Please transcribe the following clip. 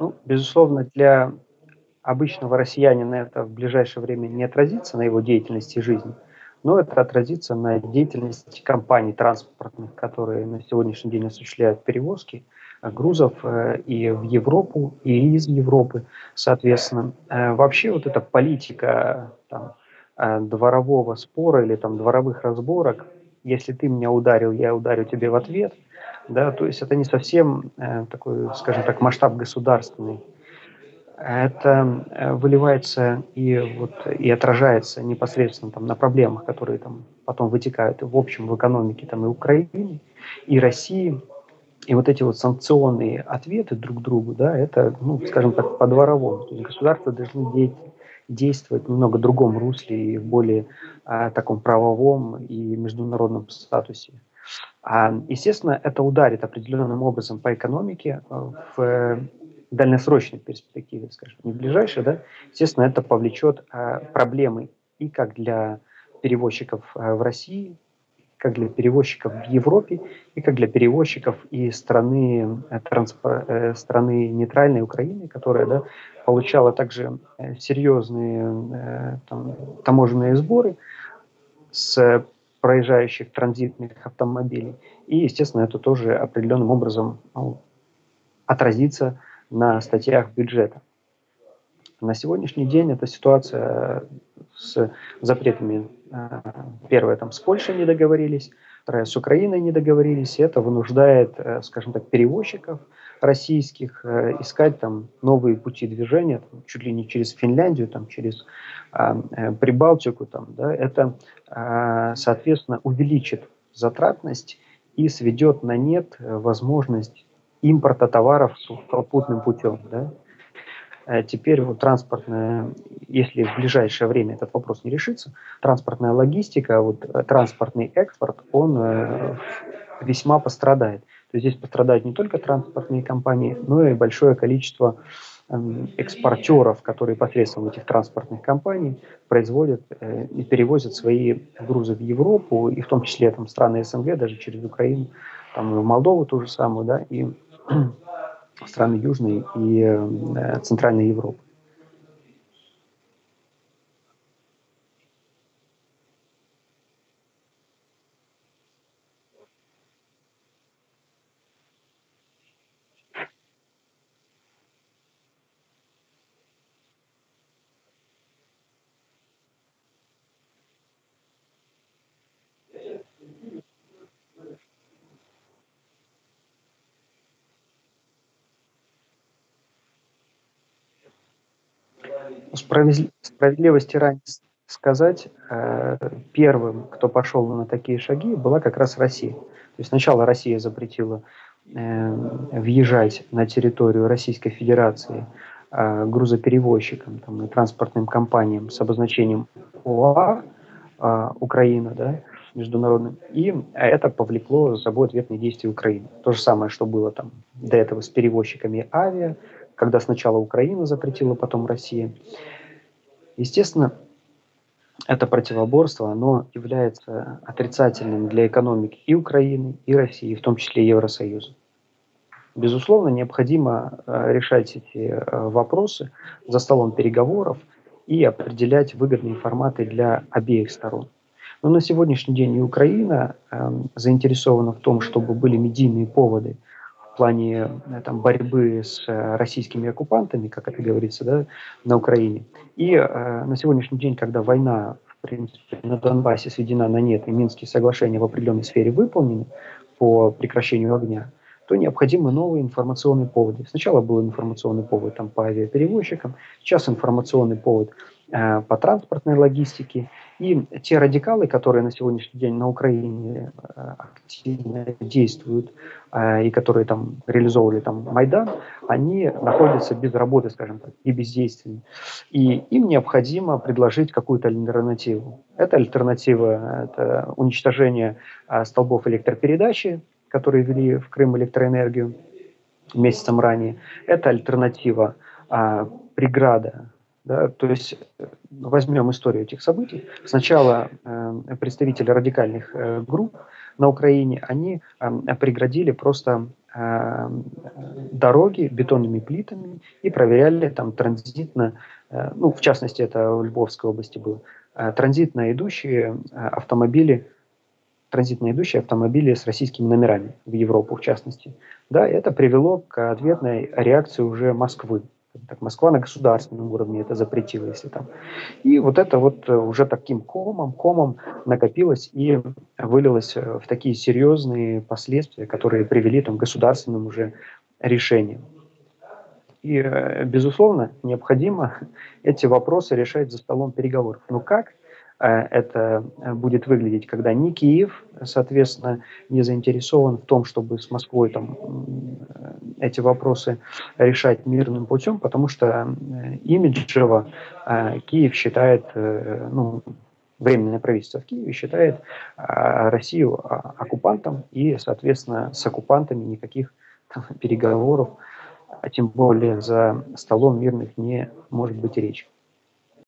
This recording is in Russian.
Ну, безусловно, для обычного россиянина это в ближайшее время не отразится на его деятельности и жизни, но это отразится на деятельности компаний транспортных, которые на сегодняшний день осуществляют перевозки э, грузов э, и в Европу, и из Европы, соответственно. Э, вообще вот эта политика там, дворового спора или там дворовых разборок, если ты меня ударил, я ударю тебе в ответ – да, то есть это не совсем э, такой, скажем так, масштаб государственный. Это э, выливается и, вот, и отражается непосредственно там, на проблемах, которые там, потом вытекают в общем в экономике там, и Украины, и России. И вот эти вот санкционные ответы друг другу, да, это, ну, скажем так, по-дворовому. Есть государства должны действовать в немного другом русле и в более а, таком правовом и международном статусе. А, естественно, это ударит определенным образом по экономике э, в дальносрочной перспективе, скажем, не в ближайшей, да, естественно, это повлечет а, проблемы и как для перевозчиков в России, как для перевозчиков в Европе, и как для перевозчиков и страны, транспор, страны нейтральной Украины, которая да, получала также серьезные там, таможенные сборы с проезжающих транзитных автомобилей. И, естественно, это тоже определенным образом ну, отразится на статьях бюджета. На сегодняшний день эта ситуация с запретами, э, первое, там с Польшей не договорились, второе, с Украиной не договорились, и это вынуждает, э, скажем так, перевозчиков российских э, искать там новые пути движения, там, чуть ли не через Финляндию, там, через а, э, Прибалтику, там, да, это, а, соответственно, увеличит затратность и сведет на нет возможность импорта товаров сухопутным путем. Да. Э, теперь вот транспортная, если в ближайшее время этот вопрос не решится, транспортная логистика, вот э, транспортный экспорт, он э, весьма пострадает. То есть здесь пострадают не только транспортные компании, но и большое количество эм, экспортеров, которые посредством этих транспортных компаний производят и перевозят свои грузы в Европу, и в том числе там, страны СНГ, даже через Украину, там, в Молдову ту же самую, да, и страны Южной и э, Центральной Европы. Справедливости ради сказать, э, первым, кто пошел на такие шаги, была как раз Россия. То есть сначала Россия запретила э, въезжать на территорию Российской Федерации э, грузоперевозчикам там, и транспортным компаниям с обозначением ОА, Украина, да, международным. И это повлекло за собой ответные действия Украины. То же самое, что было там до этого с перевозчиками авиа, когда сначала Украина запретила, потом Россия. Естественно, это противоборство, оно является отрицательным для экономики и Украины, и России, в том числе Евросоюза. Безусловно, необходимо э, решать эти э, вопросы за столом переговоров и определять выгодные форматы для обеих сторон. Но на сегодняшний день и Украина э, заинтересована в том, чтобы были медийные поводы – в плане э, там, борьбы с э, российскими оккупантами, как это говорится, да, на Украине. И э, на сегодняшний день, когда война, в принципе, на Донбассе сведена на нет, и Минские соглашения в определенной сфере выполнены по прекращению огня, то необходимы новые информационные поводы. Сначала был информационный повод там, по авиаперевозчикам, сейчас информационный повод э, по транспортной логистике – и те радикалы, которые на сегодняшний день на Украине э, активно действуют э, и которые там реализовывали там Майдан, они находятся без работы, скажем так, и бездействия. И им необходимо предложить какую-то альтернативу. Это альтернатива, это уничтожение э, столбов электропередачи, которые вели в Крым электроэнергию месяцем ранее. Это альтернатива преграда да, то есть возьмем историю этих событий. Сначала э, представители радикальных э, групп на Украине, они преградили просто дороги бетонными плитами и проверяли там транзитно, ну, в частности, это в Львовской области было, транзитно идущие автомобили транзитно идущие автомобили с российскими номерами в Европу, в частности. Да, это привело к ответной реакции уже Москвы. Так, Москва на государственном уровне это запретила, если там. И вот это вот уже таким комом, комом накопилось и вылилось в такие серьезные последствия, которые привели там, к государственным уже решениям. И, э, безусловно, необходимо эти вопросы решать за столом переговоров. Но как? Э, это э, будет выглядеть, когда ни Киев, соответственно, не заинтересован в том, чтобы с Москвой там, эти вопросы решать мирным путем, потому что имиджево Киев считает, ну, Временное правительство в Киеве считает Россию оккупантом, и, соответственно, с оккупантами никаких переговоров, а тем более за столом мирных не может быть речи.